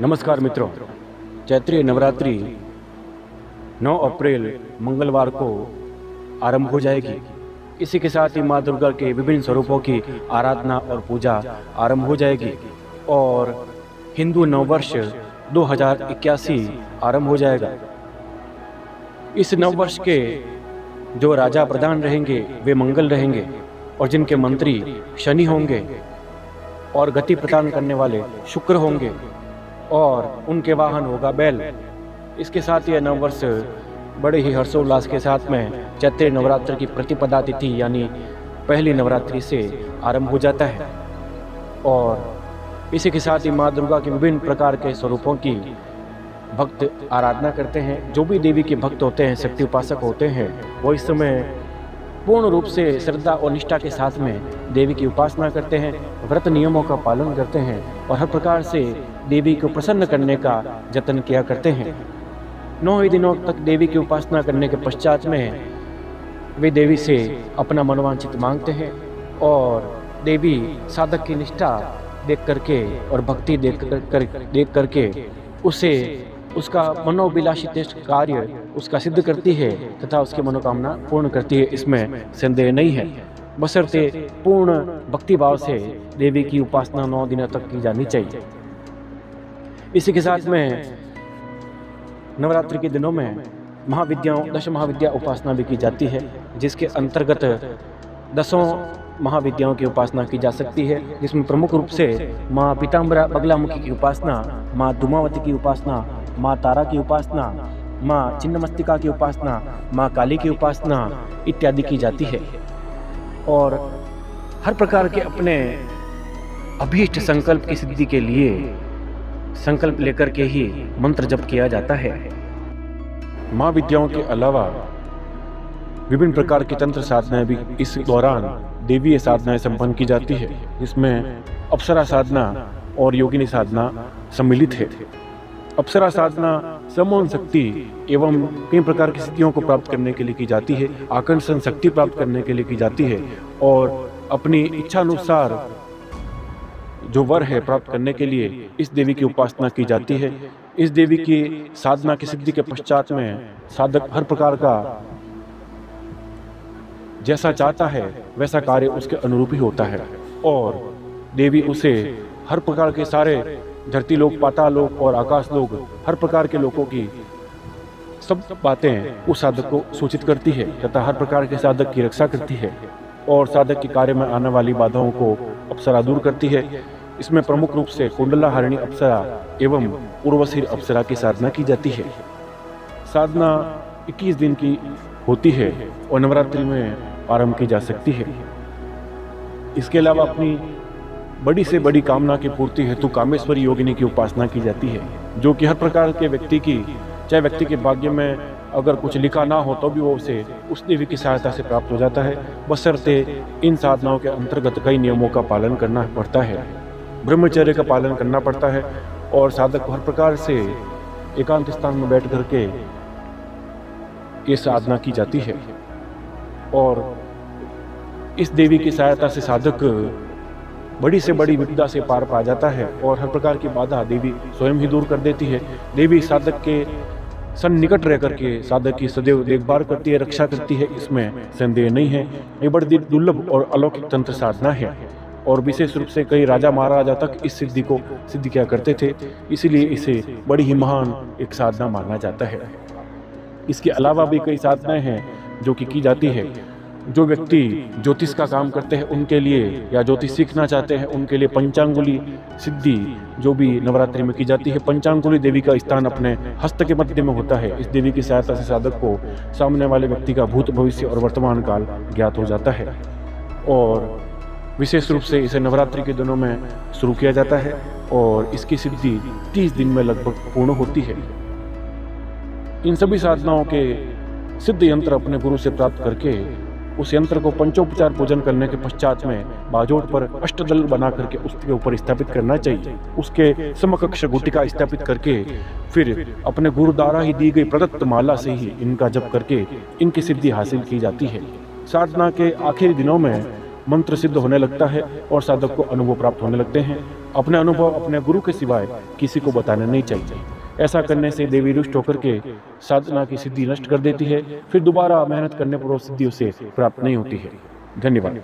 नमस्कार मित्रों। चैत्रीय नवरात्रि 9 अप्रैल मंगलवार को आरंभ हो जाएगी। इसी के साथ ही माँ दुर्गा के विभिन्न स्वरूपों की आराधना और पूजा आरंभ हो जाएगी और हिंदू नववर्ष 2081 आरंभ हो जाएगा। इस नववर्ष के जो राजा प्रधान रहेंगे, वे मंगल रहेंगे और जिनके मंत्री शनि होंगे और गति प्रदान करने वाले शुक्र होंगे। और उनके वाहन होगा बैल। इसके साथ ही नव वर्ष बड़े ही हर्षोल्लास के साथ में चैत्र नवरात्र की प्रतिपदा तिथि यानी पहली नवरात्रि से आरंभ हो जाता है। और इसी के साथ ही माँ दुर्गा के विभिन्न प्रकार के स्वरूपों की भक्त आराधना करते हैं। जो भी देवी के भक्त होते हैं, शक्ति उपासक होते हैं, वो इस समय पूर्ण रूप से श्रद्धा और निष्ठा के साथ में देवी की उपासना करते हैं, व्रत नियमों का पालन करते हैं और हर प्रकार से देवी को प्रसन्न करने का जतन किया करते हैं। नौ ही दिनों तक देवी की उपासना करने के पश्चात में वे देवी से अपना मनोवांचित मांगते हैं और देवी साधक की निष्ठा देख करके और भक्ति देख कर, कर देख करके उसे उसका मनोभिलाषी कार्य उसका सिद्ध करती है तथा उसकी मनोकामना पूर्ण करती है। इसमें संदेह नहीं है। बसरते पूर्ण भक्तिभाव से देवी की उपासना नौ दिनों तक की जानी चाहिए। इसी के साथ में नवरात्रि के दिनों में महाविद्याओं दश महाविद्या उपासना भी की जाती है, जिसके अंतर्गत दसों महाविद्याओं की उपासना की जा सकती है, जिसमें प्रमुख रूप से माँ पीताम्बरा बगलामुखी की उपासना, माँ दुमावती की उपासना, माँ तारा की उपासना, माँ चिन्नमस्तिका की उपासना, माँ काली की उपासना इत्यादि की जाती है। और हर प्रकार के अपने अभीष्ट संकल्प की सिद्धि के लिए संकल्प लेकर के ही मंत्र जप किया जाता है। माँ विद्याओं के अलावा विभिन्न प्रकार की तंत्र साधनाएँ भी इस दौरान देवीय साधनाएँ संपन्न की जाती है, जिसमें अप्सरा साधना और योगिनी साधना सम्मिलित है। अप्सरा साधना समोन शक्ति एवं कई प्रकार की स्थितियों को प्राप्त करने के लिए की जाती है, आकर्षण शक्ति प्राप्त करने के लिए की जाती है और अपनी इच्छा अनुसार जो वर है प्राप्त करने के लिए इस देवी की उपासना की जाती है। इस देवी की साधना की सिद्धि के पश्चात में साधक हर प्रकार का जैसा चाहता है, वैसा कार्य उसके अनुरूप ही होता है। और देवी उसे हर प्रकार के सारे धरती लोग पाता लोग और आकाश लोग हर प्रकार के लोगों की सब बातें उस साधक को सूचित करती है तथा हर प्रकार के साधक की रक्षा करती है। और साधक के कार्य में आने वाली बाधाओं को अपसरा दूर करती है। इसमें प्रमुख रूप से कुंडला हरणी अप्सरा एवं पूर्वशीर अप्सरा की साधना की जाती है। साधना 21 दिन की होती है और नवरात्रि में आरंभ की जा सकती है। इसके अलावा अपनी बड़ी से बड़ी कामना की पूर्ति हेतु कामेश्वरी योगिनी की उपासना की जाती है, जो कि हर प्रकार के व्यक्ति की, चाहे व्यक्ति के भाग्य में अगर कुछ लिखा ना हो तो भी वो उसे उस देवी की सहायता से प्राप्त हो जाता है। बसरते इन साधनाओं के अंतर्गत कई नियमों का पालन करना पड़ता है। ब्रह्मचर्य का पालन करना पड़ता है और साधक को हर प्रकार से एकांत स्थान में बैठ करके ये साधना की जाती है। और इस देवी की सहायता से साधक बड़ी से बड़ी विपदा से पार पा जाता है और हर प्रकार की बाधा देवी स्वयं ही दूर कर देती है। देवी साधक के सन्निकट रह करके साधक की सदैव देखभाल करती है, रक्षा करती है। इसमें संदेह नहीं है। ये बड़ी दुर्लभ और अलौकिक तंत्र साधना है। और विशेष रूप से कई राजा महाराजा तक इस सिद्धि को सिद्ध किया करते थे, इसलिए इसे बड़ी ही महान एक साधना माना जाता है। इसके अलावा भी कई साधनाएँ हैं जो कि की जाती है। जो व्यक्ति ज्योतिष का काम करते हैं, उनके लिए या ज्योतिष सीखना चाहते हैं, उनके लिए पंचांगुली सिद्धि, जो भी नवरात्रि में की जाती है, पंचांगुली देवी का स्थान अपने हस्त के मध्य में होता है। इस देवी की सहायता से साधक को सामने वाले व्यक्ति का भूत, भविष्य और वर्तमान काल ज्ञात हो जाता है। और विशेष रूप से इसे नवरात्रि के दिनों में शुरू किया जाता है और इसकी सिद्धि तीस दिन में लगभग पूर्ण होती है। इन सभी साधनाओं के सिद्ध यंत्र अपने गुरु से प्राप्त करके उस यंत्र को पंचोपचार पूजन करने के पश्चात में बाजोट पर अष्टदल बना करके उसके ऊपर स्थापित करना चाहिए। उसके समकक्ष गुटिका स्थापित करके फिर अपने गुरु द्वारा ही दी गई प्रदत्त माला से ही इनका जप करके इनकी सिद्धि हासिल की जाती है। साधना के आखिरी दिनों में मंत्र सिद्ध होने लगता है और साधक को अनुभव प्राप्त होने लगते हैं। अपने अनुभव अपने गुरु के सिवाय किसी को बताने नहीं चाहिए। ऐसा करने से देवी रुष्ट होकर के साधना की सिद्धि नष्ट कर देती है, फिर दोबारा मेहनत करने पर वो सिद्धि उसे प्राप्त नहीं होती है। धन्यवाद।